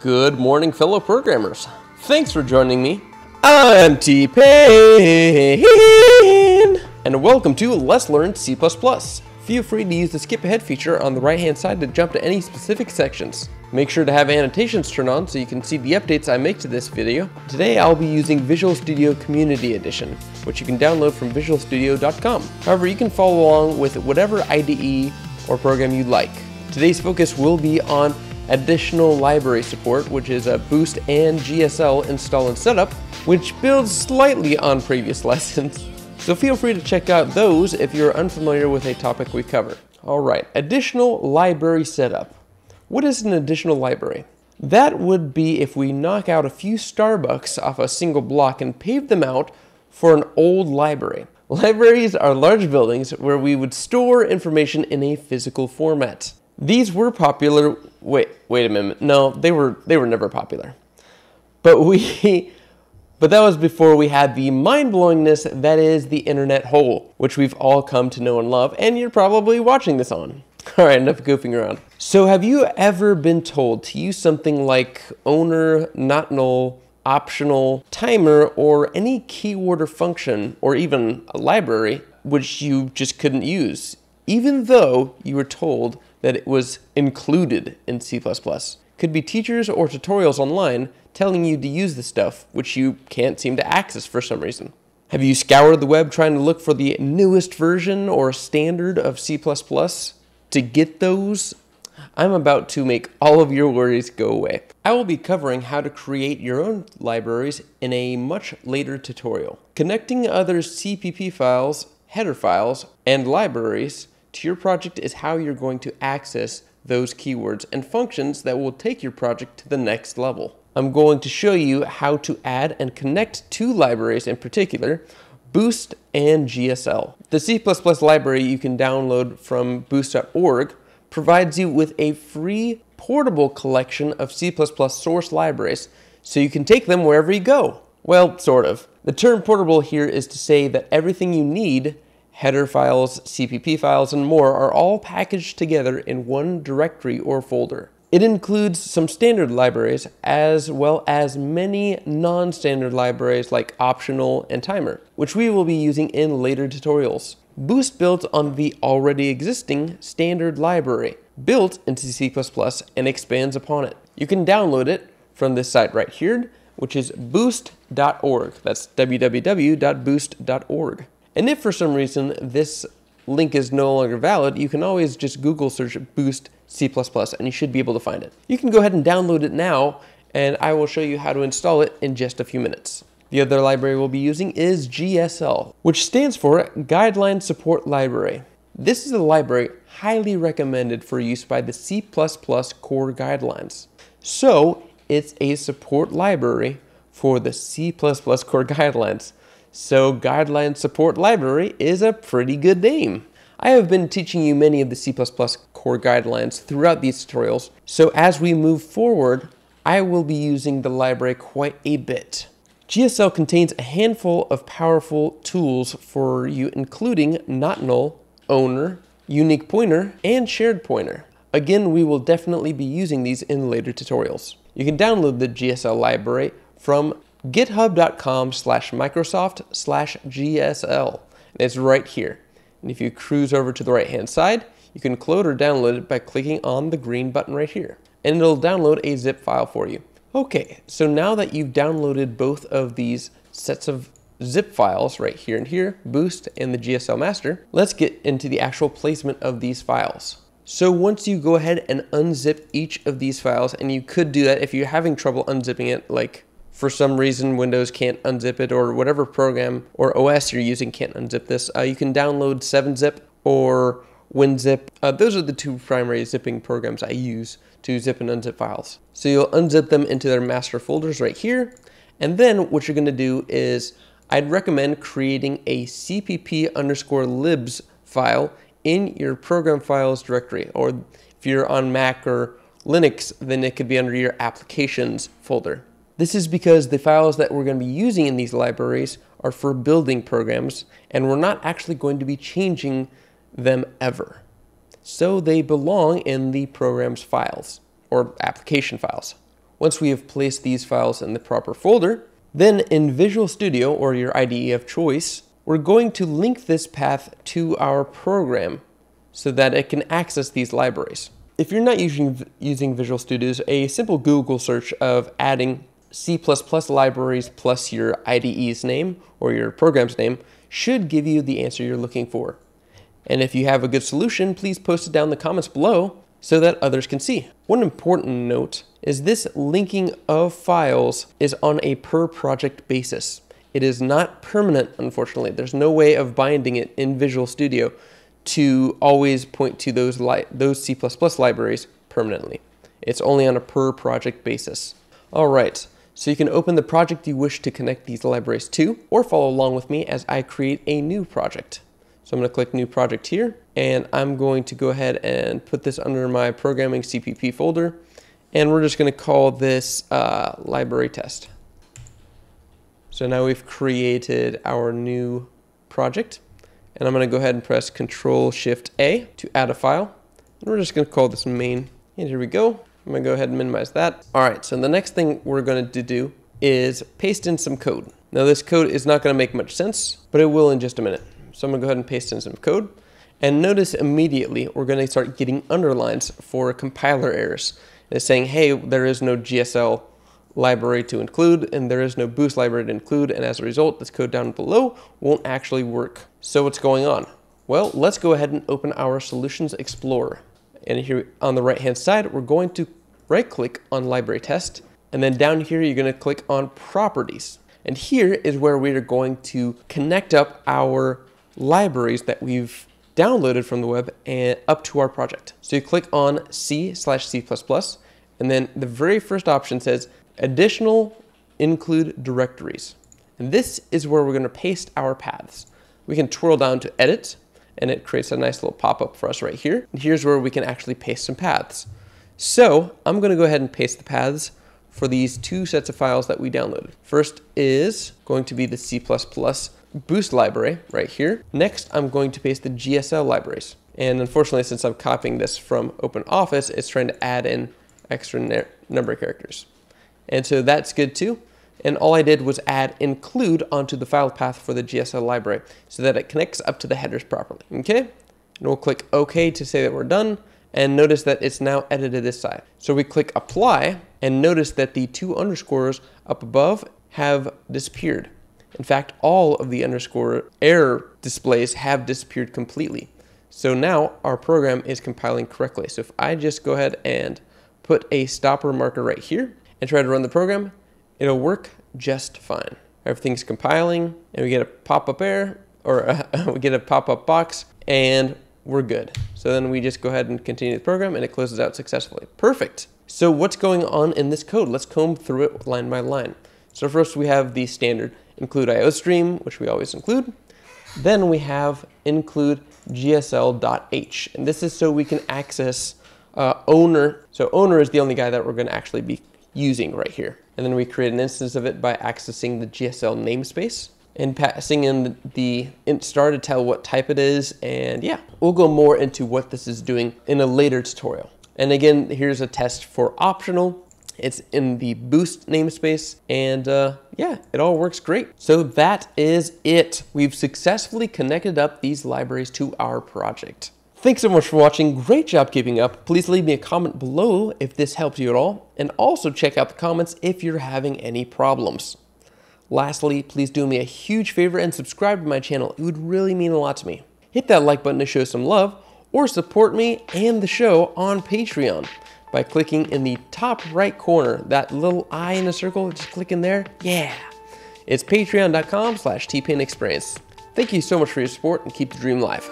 Good morning, fellow programmers. Thanks for joining me. I'm TPayne, and welcome to Let's Learn C++. Feel free to use the skip ahead feature on the right hand side to jump to any specific sections. Make sure to have annotations turned on so you can see the updates I make to this video. Today I'll be using Visual Studio Community Edition, which you can download from visualstudio.com. However, you can follow along with whatever IDE or program you'd like. Today's focus will be on additional library support, which is a Boost and GSL install and setup, which builds slightly on previous lessons. So feel free to check out those if you're unfamiliar with a topic we cover. All right, additional library setup. What is an additional library? That would be if we knock out a few Starbucks off a single block and pave them out for an old library. Libraries are large buildings where we would store information in a physical format. These were popular. Wait, wait a minute. No, they were they were never popular. But we but that was before we had the mind-blowingness that is the internet hole, which we've all come to know and love, and you're probably watching this on. All right, enough goofing around. So have you ever been told to use something like owner, not null, optional, timer, or any keyword or function, or even a library, which you just couldn't use, even though you were told that it was included in C++. Could be teachers or tutorials online telling you to use the stuff, which you can't seem to access for some reason. Have you scoured the web trying to look for the newest version or standard of C++ to get those? I'm about to make all of your worries go away. I will be covering how to create your own libraries in a much later tutorial. Connecting other CPP files, header files, and libraries to your project is how you're going to access those keywords and functions that will take your project to the next level. I'm going to show you how to add and connect two libraries in particular, Boost and GSL. The C++ library you can download from boost.org provides you with a free portable collection of C++ source libraries so you can take them wherever you go. Well, sort of. The term portable here is to say that everything you need header files, CPP files, and more are all packaged together in one directory or folder. It includes some standard libraries as well as many non-standard libraries like optional and timer, which we will be using in later tutorials. Boost builds on the already existing standard library, built into C++ and expands upon it. You can download it from this site right here, which is boost.org. That's www.boost.org. And if for some reason this link is no longer valid, you can always just Google search Boost C++ and you should be able to find it. You can go ahead and download it now and I will show you how to install it in just a few minutes. The other library we'll be using is GSL, which stands for Guideline Support Library. This is a library highly recommended for use by the C++ core guidelines. So it's a support library for the C++ core guidelines. So Guideline Support Library is a pretty good name. I have been teaching you many of the C++ core guidelines throughout these tutorials, so as we move forward, I will be using the library quite a bit. GSL contains a handful of powerful tools for you including not null, owner, unique pointer, and shared pointer. Again, we will definitely be using these in later tutorials. You can download the GSL library from github.com slash Microsoft slash GSL. And it's right here. And if you cruise over to the right hand side, you can clone or download it by clicking on the green button right here. And it'll download a zip file for you. Okay, so now that you've downloaded both of these sets of zip files right here and here, Boost and the GSL master, let's get into the actual placement of these files. So once you go ahead and unzip each of these files, and you could do that if you're having trouble unzipping it, like for some reason Windows can't unzip it or whatever program or OS you're using can't unzip this, uh, you can download 7-zip or WinZip. Uh, those are the two primary zipping programs I use to zip and unzip files. So you'll unzip them into their master folders right here. And then what you're going to do is I'd recommend creating a cpp underscore libs file in your program files directory. Or if you're on Mac or Linux, then it could be under your applications folder. This is because the files that we're going to be using in these libraries are for building programs, and we're not actually going to be changing them ever. So they belong in the program's files, or application files. Once we have placed these files in the proper folder, then in Visual Studio or your IDE of choice, we're going to link this path to our program so that it can access these libraries. If you're not using, using Visual Studios, a simple Google search of adding C++ libraries plus your IDE's name or your program's name should give you the answer you're looking for. And if you have a good solution, please post it down in the comments below so that others can see. One important note is this linking of files is on a per project basis. It is not permanent, unfortunately. There's no way of binding it in Visual Studio to always point to those, those C++ libraries permanently. It's only on a per project basis. All right, so you can open the project you wish to connect these libraries to, or follow along with me as I create a new project. So I'm going to click New Project here, and I'm going to go ahead and put this under my Programming CPP folder, and we're just going to call this uh, Library Test. So now we've created our new project, and I'm going to go ahead and press Control Shift A to add a file, and we're just going to call this main. And here we go. I'm to go ahead and minimize that. All right, so the next thing we're going to do is paste in some code. Now this code is not to make much sense, but it will in just a minute. So I'm gonna go ahead and paste in some code. And notice immediately we're gonna start getting underlines for compiler errors. it's saying, hey, there is no GSL library to include and there is no boost library to include. And as a result, this code down below won't actually work. So what's going on? Well, let's go ahead and open our Solutions Explorer. And here on the right-hand side, we're going to right-click on Library Test. And then down here, you're gonna click on Properties. And here is where we are going to connect up our libraries that we've downloaded from the web and up to our project. So you click on C slash C++, and then the very first option says additional include directories. And this is where we're going to paste our paths. We can twirl down to edit, and it creates a nice little pop-up for us right here. And here's where we can actually paste some paths. So I'm going to go ahead and paste the paths for these two sets of files that we downloaded. First is going to be the C++ boost library right here. Next, I'm going to paste the GSL libraries. And unfortunately, since I'm copying this from OpenOffice, it's trying to add in extra number of characters. And so that's good too. And all I did was add include onto the file path for the GSL library so that it connects up to the headers properly. Okay? And we'll click OK to say that we're done. And notice that it's now edited this side. So we click apply and notice that the two underscores up above have disappeared. In fact, all of the underscore error displays have disappeared completely. So now our program is compiling correctly. So if I just go ahead and put a stopper marker right here and try to run the program, it'll work just fine. Everything's compiling and we get a pop-up error or uh, we get a pop-up box and we're good. So then we just go ahead and continue the program and it closes out successfully. Perfect. So what's going on in this code? Let's comb through it line by line. So first we have the standard include IOStream, which we always include. Then we have include gsl.h, and this is so we can access uh, owner. So owner is the only guy that we're going to actually be using right here. And then we create an instance of it by accessing the GSL namespace and passing in the int star to tell what type it is. And yeah, we'll go more into what this is doing in a later tutorial. And again, here's a test for optional. It's in the boost namespace and uh, yeah, it all works great. So that is it. We've successfully connected up these libraries to our project. Thanks so much for watching. Great job keeping up. Please leave me a comment below if this helps you at all. And also check out the comments if you're having any problems. Lastly, please do me a huge favor and subscribe to my channel. It would really mean a lot to me. Hit that like button to show some love or support me and the show on Patreon by clicking in the top right corner, that little eye in a circle, just click in there. Yeah. It's patreon.com slash tpayneexperience. Thank you so much for your support and keep the dream alive.